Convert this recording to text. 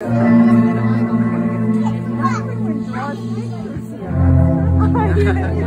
Everyone draws pictures here.